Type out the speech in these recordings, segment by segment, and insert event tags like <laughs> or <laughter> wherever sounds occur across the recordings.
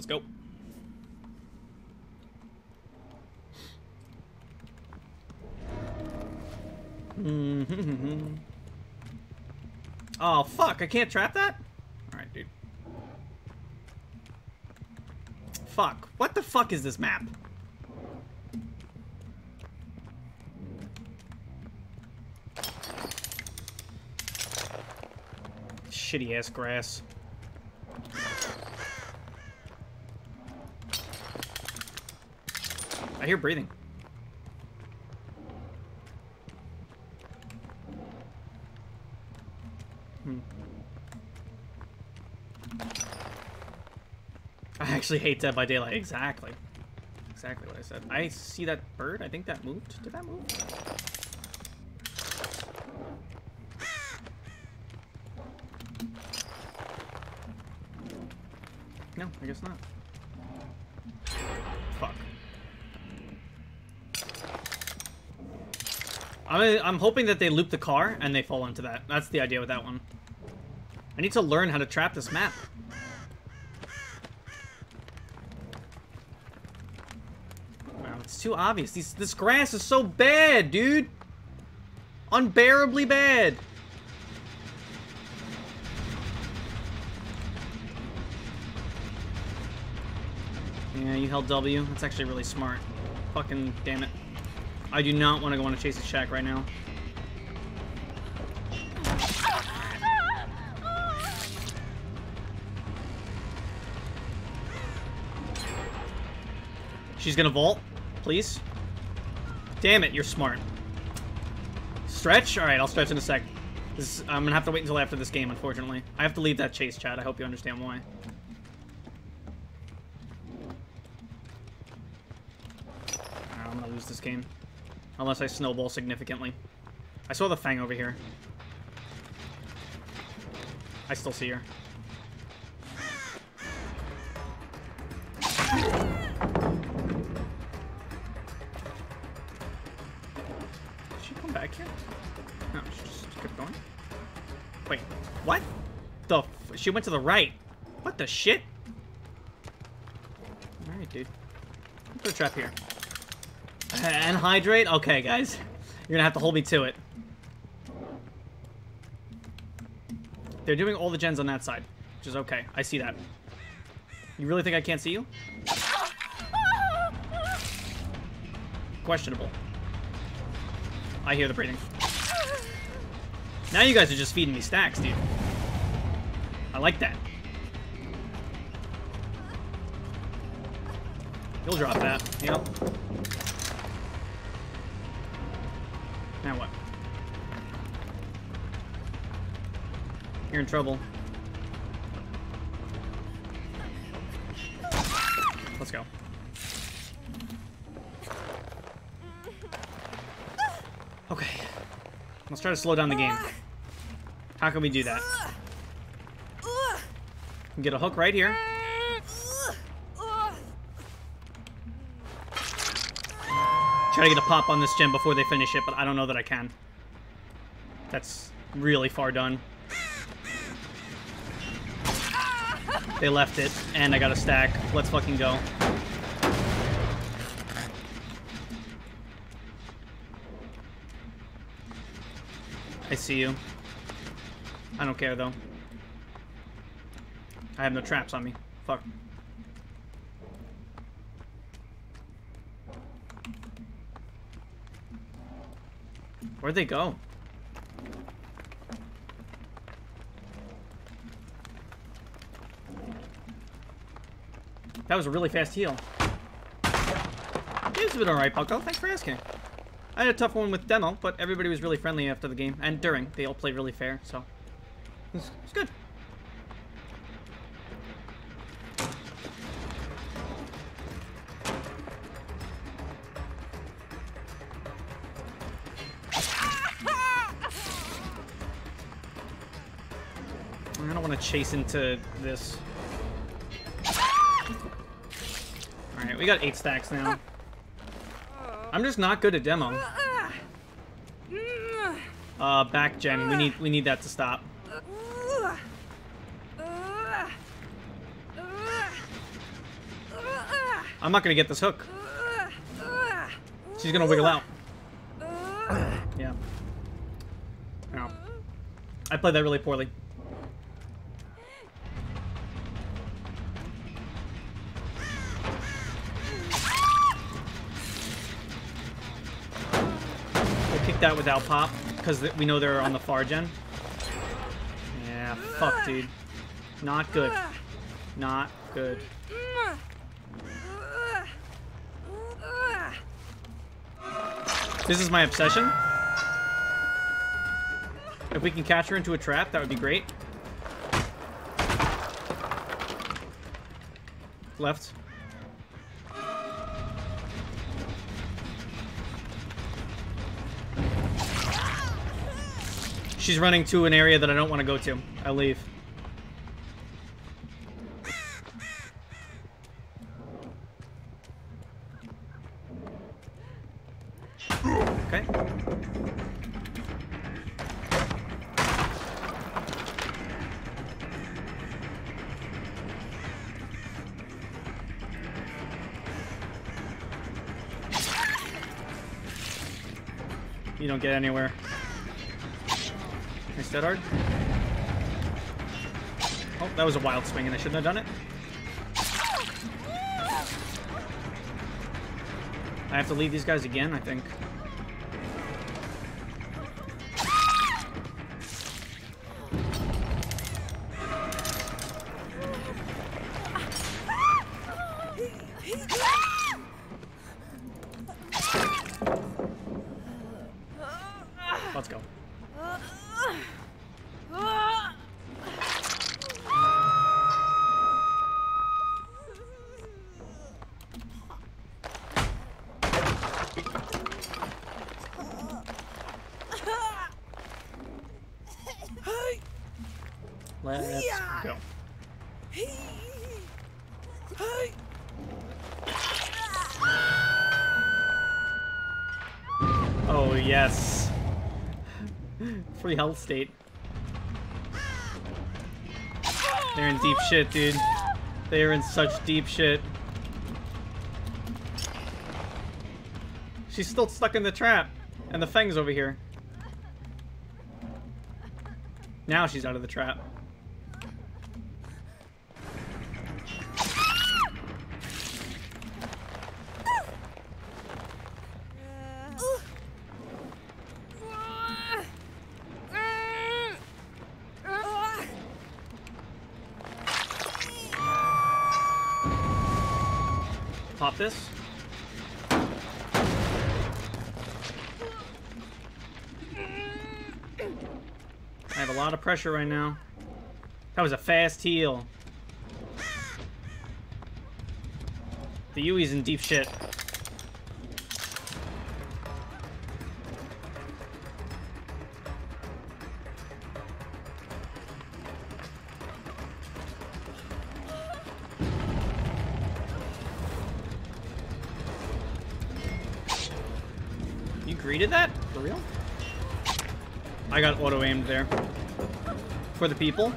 Let's go. Mm-hmm. oh, fuck. I can't trap that? Alright, dude. Fuck. What the fuck is this map? Shitty ass grass. I hear breathing. Hmm. I actually hate Dead by Daylight. Exactly. Exactly what I said. I see that bird. I think that moved. Did that move? No, I guess not. Fuck. I'm, I'm hoping that they loop the car and they fall into that. That's the idea with that one. I need to learn how to trap this map. Wow, it's too obvious. These, this grass is so bad, dude. Unbearably bad. Yeah, you held W. That's actually really smart. Fucking damn it. I do not want to go on a chase shack right now. She's gonna vault, please. Damn it, you're smart. Stretch? Alright, I'll stretch in a sec. This, I'm gonna have to wait until after this game, unfortunately. I have to leave that chase chat. I hope you understand why. I'm gonna lose this game. Unless I snowball significantly. I saw the Feng over here. I still see her. Did she come back here? No, she just kept going. Wait, what? The she went to the right. What the shit? Alright, dude. Put a trap here. And hydrate? Okay, guys. You're gonna have to hold me to it. They're doing all the gens on that side, which is okay. I see that. You really think I can't see you? Questionable. I hear the breathing. Now you guys are just feeding me stacks, dude. I like that. You'll drop that, yep. Now You're in trouble. Let's go. Okay. Let's try to slow down the game. How can we do that? Get a hook right here. Try to get a pop on this gen before they finish it, but I don't know that I can. That's really far done. They left it, and I got a stack. Let's fucking go. I see you. I don't care, though. I have no traps on me. Fuck. Where'd they go? That was a really fast heal. It's been alright, Pucko. Thanks for asking. I had a tough one with Demo, but everybody was really friendly after the game. And during. They all played really fair, so... It's, it's good. I don't want to chase into this. Alright, we got eight stacks now. I'm just not good at demo. Uh, back gen. We need we need that to stop. I'm not gonna get this hook. She's gonna wiggle out. Yeah. No. I played that really poorly. That without pop, because we know they're on the far gen. Yeah, fuck, dude. Not good. Not good. This is my obsession. If we can catch her into a trap, that would be great. Left. She's running to an area that I don't want to go to. I leave. Okay. You don't get anywhere. Hard. Oh, that was a wild swing and I shouldn't have done it. I have to leave these guys again, I think. Let's go. Free health state. They're in deep shit, dude. They are in such deep shit. She's still stuck in the trap. And the Feng's over here. Now she's out of the trap. Pop this. I have a lot of pressure right now. That was a fast heal. The Yui's in deep shit. You greeted that? For real? I got auto-aimed there. For the people.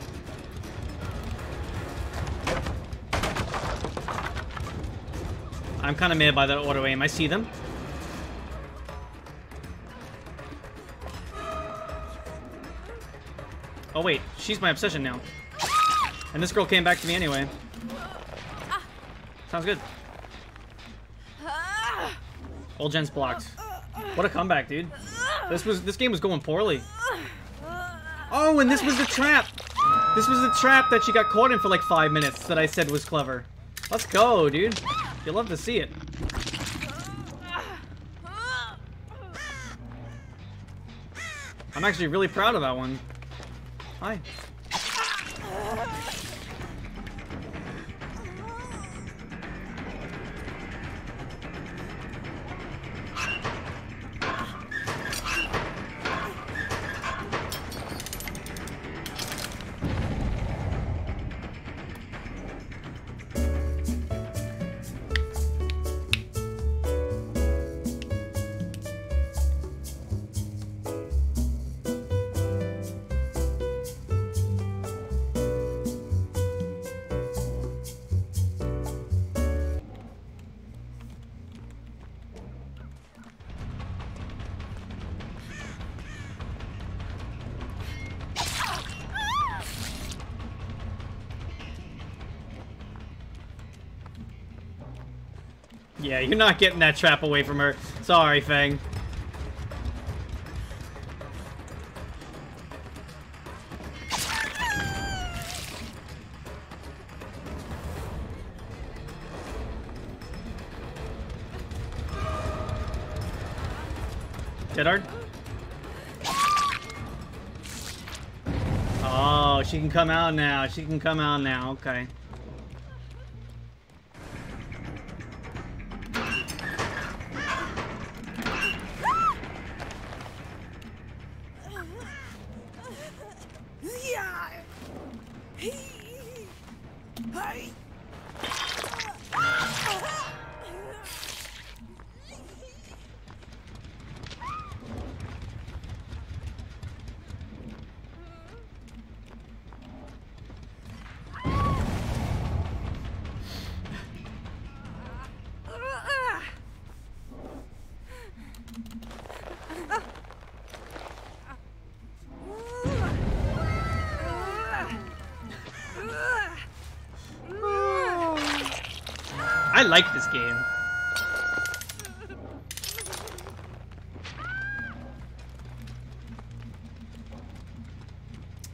I'm kind of mad by that auto-aim. I see them. Oh wait, she's my obsession now. And this girl came back to me anyway. Sounds good. Old Jen's blocked. What a comeback, dude. This was this game was going poorly. Oh, and this was the trap. This was the trap that she got caught in for like five minutes that I said was clever. Let's go, dude. You'll love to see it. I'm actually really proud of that one. Hi. Yeah, you're not getting that trap away from her. Sorry, Feng. Deadard? Oh, she can come out now. She can come out now. Okay. I like this game.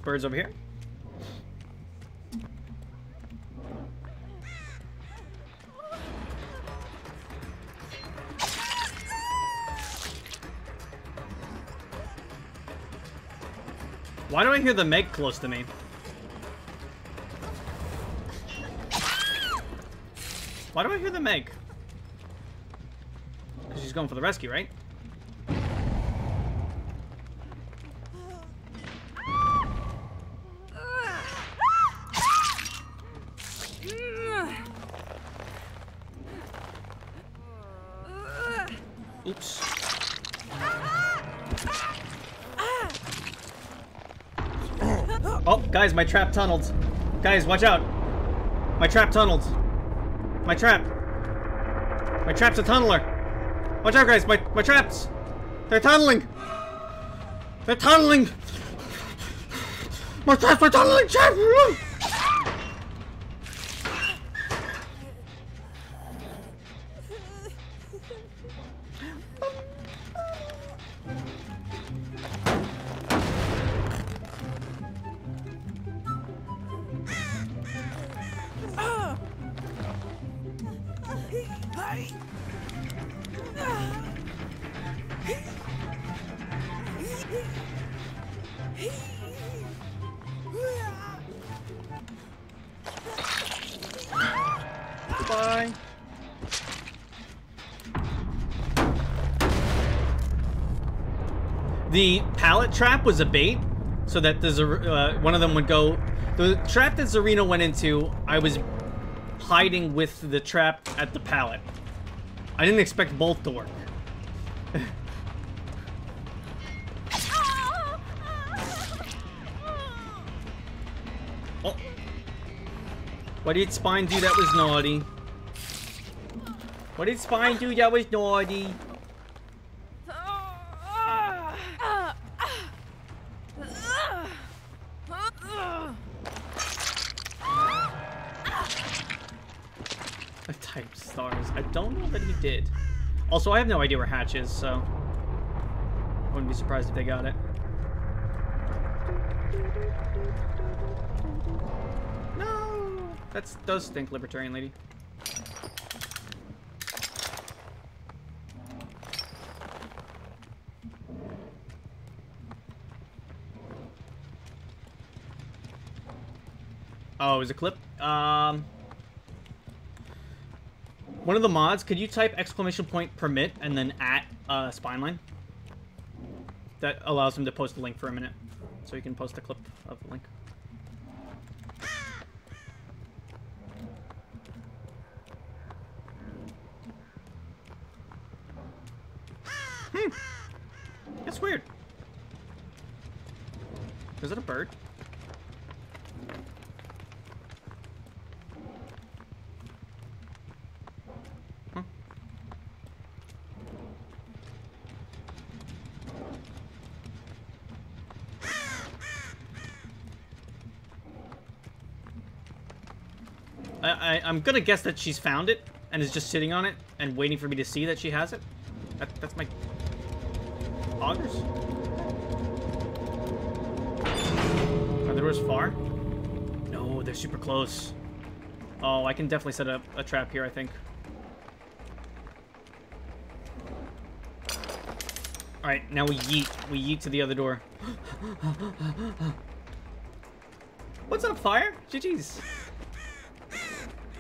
Birds over here. Why do I hear the Meg close to me? Why do I hear the Meg? Because she's going for the rescue, right? Oops. Oh, guys, my trap tunneled. Guys, watch out. My trap tunneled. My trap. My trap's a tunneler. Watch out, guys. My, my traps. They're tunneling. They're tunneling. My traps are tunneling. Trap. The pallet trap was a bait, so that the uh, one of them would go. The trap that Zarina went into, I was hiding with the trap at the pallet. I didn't expect both to work. <laughs> oh. What did Spine do that was naughty? What did Spine do that was naughty? I typed stars. I don't know that he did. Also, I have no idea where Hatch is, so... I wouldn't be surprised if they got it. No! That does stink, Libertarian Lady. Oh, it was a clip? Um... One of the mods, could you type exclamation point permit and then at uh, spine line? That allows him to post a link for a minute. So you can post a clip of the link. Hmm. That's weird. Is it a bird? I, I, am gonna guess that she's found it, and is just sitting on it and waiting for me to see that she has it. That, that's my... Augers? Are the doors far? No, they're super close. Oh, I can definitely set up a trap here, I think. Alright, now we yeet. We yeet to the other door. <gasps> What's up, Fire? GG's.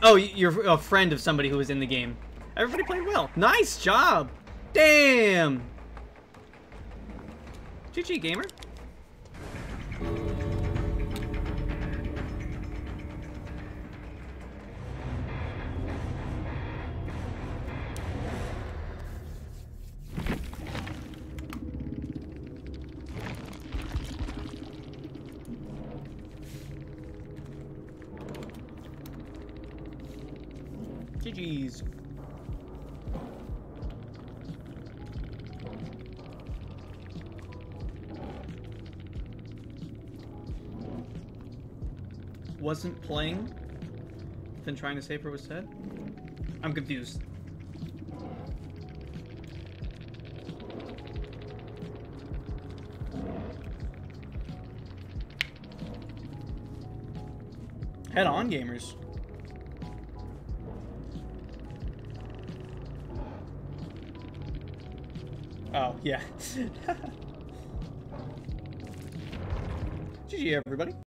Oh, you're a friend of somebody who was in the game. Everybody played well. Nice job. Damn. GG, gamer. Wasn't playing, then trying to save her was said? I'm confused. Head on, gamers. Oh, yeah. <laughs> GG, everybody.